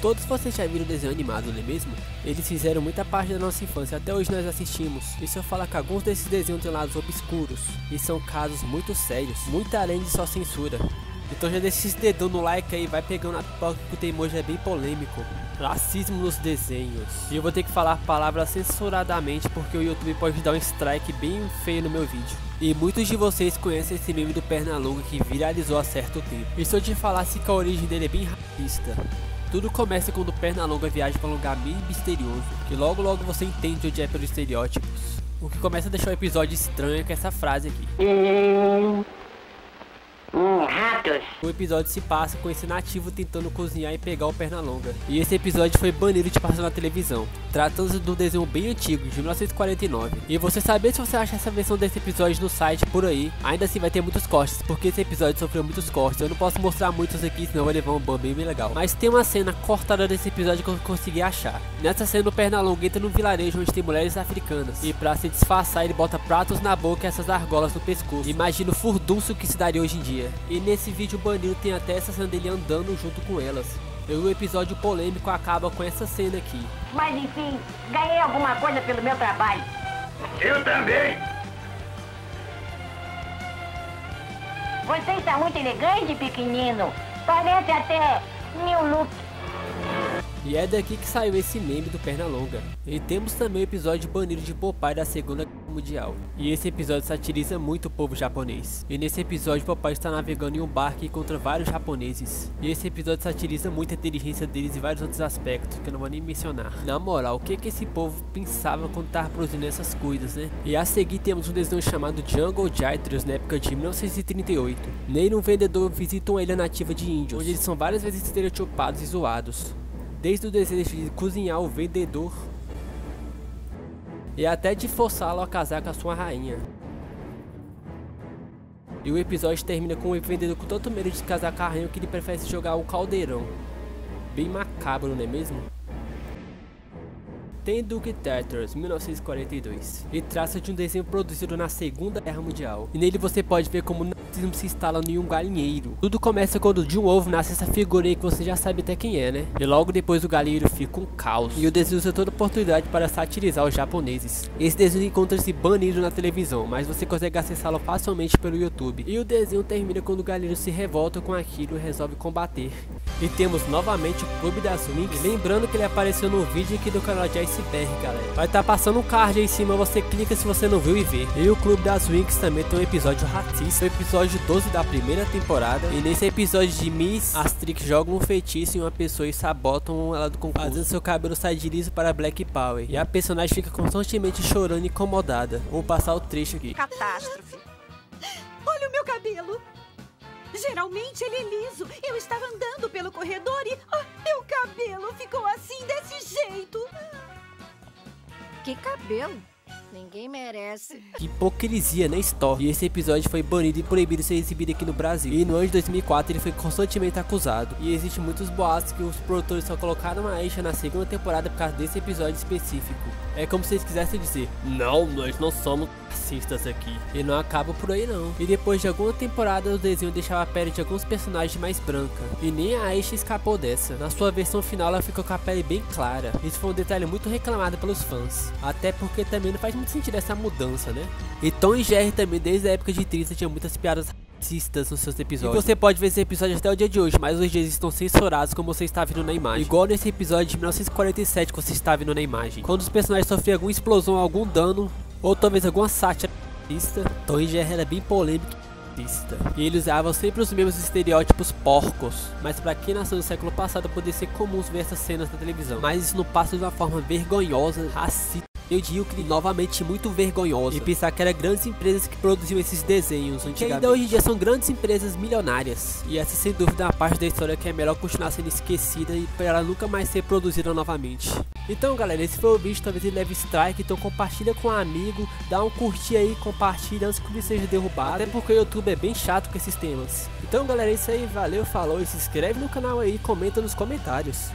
Todos vocês já viram o desenho animado, não é mesmo? Eles fizeram muita parte da nossa infância, até hoje nós assistimos. E se eu falar que alguns desses desenhos têm lados obscuros, e são casos muito sérios, muito além de só censura. Então já deixa esse dedão no like aí, vai pegando a pipoca que o Teimoji é bem polêmico. Racismo nos desenhos. E eu vou ter que falar palavras censuradamente porque o YouTube pode dar um strike bem feio no meu vídeo. E muitos de vocês conhecem esse meme do Pernalonga que viralizou há certo tempo. E se eu te falasse que a origem dele é bem racista? Tudo começa quando Pernalonga viaja para um lugar bem misterioso, que logo logo você entende onde é pelos estereótipos. O que começa a deixar o episódio estranho é com essa frase aqui. Hum, ratos. O episódio se passa com esse nativo tentando cozinhar e pegar o Pernalonga. E esse episódio foi banido de passar na televisão, tratando-se de um desenho bem antigo, de 1949. E você saber se você acha essa versão desse episódio no site por aí, ainda assim vai ter muitos cortes, porque esse episódio sofreu muitos cortes. Eu não posso mostrar muitos aqui, senão vai levar um ban bem, legal. Mas tem uma cena cortada desse episódio que eu consegui achar. Nessa cena o Pernalonga entra num vilarejo onde tem mulheres africanas. E pra se disfarçar ele bota pratos na boca e essas argolas no pescoço. Imagina o furdunço que se daria hoje em dia. E nesse vídeo banido tem até essa cena dele andando junto com elas. E o episódio polêmico acaba com essa cena aqui. Mas enfim, ganhei alguma coisa pelo meu trabalho. Eu também. Você está muito elegante, pequenino. Parece até New Look. E é daqui que saiu esse meme do Pernalonga. E temos também o episódio banido de Popeye da Segunda Guerra Mundial. E esse episódio satiriza muito o povo japonês. E nesse episódio Popeye está navegando em um barco e encontra vários japoneses. E esse episódio satiriza muito a inteligência deles e vários outros aspectos que eu não vou nem mencionar. Na moral, o que que esse povo pensava quando estava produzindo essas coisas, né? E a seguir temos um desenho chamado Jungle Gytros na época de 1938. Nele um vendedor visita uma ilha nativa de índios, onde eles são várias vezes estereotipados e zoados desde o desejo de cozinhar o vendedor e até de forçá-lo a casar com a sua rainha. E o episódio termina com o vendedor com tanto medo de casar com a rainha que ele prefere jogar um caldeirão. Bem macabro, não é mesmo? Tem Duke Tetris, 1942, e traça de um desenho produzido na Segunda Guerra Mundial. E nele você pode ver como o nazismo se instala em um galinheiro. Tudo começa quando de um ovo nasce essa figura aí que você já sabe até quem é, né? E logo depois o galinheiro fica um caos. E o desenho usa toda oportunidade para satirizar os japoneses. Esse desenho encontra-se banido na televisão, mas você consegue acessá-lo facilmente pelo YouTube. E o desenho termina quando o galinheiro se revolta com aquilo e resolve combater. E temos novamente o Clube das Winx, lembrando que ele apareceu no vídeo aqui do canal de Iceberg, galera. Vai estar tá passando um card aí em cima, você clica se você não viu e vê. E o Clube das Winx também tem um episódio racista, o episódio 12 da primeira temporada. E nesse episódio de Miss Asterix joga um feitiço em uma pessoa e sabotam ela do concurso, fazendo seu cabelo sair de liso para Black Power. E a personagem fica constantemente chorando e incomodada. Vou passar o trecho aqui. Catástrofe. Olha o meu cabelo. Geralmente ele é liso. Eu estava andando pelo corredor e oh, meu cabelo ficou assim, desse jeito. Que cabelo? Ninguém merece. Hipocrisia na história. E esse episódio foi banido e proibido de ser exibido aqui no Brasil. E no ano de 2004 ele foi constantemente acusado. E existem muitos boatos que os produtores só colocaram a Aisha na segunda temporada por causa desse episódio específico. É como se eles quisessem dizer: Não, nós não somos racistas aqui. E não acaba por aí não. E depois de alguma temporada o desenho deixava a pele de alguns personagens mais branca. E nem a Aisha escapou dessa. Na sua versão final ela ficou com a pele bem clara. Isso foi um detalhe muito reclamado pelos fãs. Até porque também não faz muito sentido essa mudança, né? E Tom e Jerry também desde a época de 30 tinha muitas piadas racistas nos seus episódios. E você pode ver esse episódio até o dia de hoje, mas os dias estão censurados como você está vendo na imagem. Igual nesse episódio de 1947 que você está vendo na imagem. Quando os personagens sofriam alguma explosão, algum dano, ou talvez alguma sátira racista, Jerry era bem polêmico e eles usavam sempre os mesmos estereótipos porcos, mas para quem nasceu no século passado poderia ser comum ver essas cenas na televisão. Mas isso não passa de uma forma vergonhosa, racista eu digo que novamente muito vergonhosa. E pensar que eram grandes empresas que produziam esses desenhos antigamente. Que ainda hoje em dia são grandes empresas milionárias. E essa sem dúvida é uma parte da história que é melhor continuar sendo esquecida e para ela nunca mais ser produzida novamente. Então galera, esse foi o vídeo, talvez ele leve strike, então compartilha com um amigo, dá um curtir aí, compartilha antes que ele seja derrubado. Até porque o YouTube é bem chato com esses temas. Então galera, é isso aí, valeu, falou e se inscreve no canal aí e comenta nos comentários.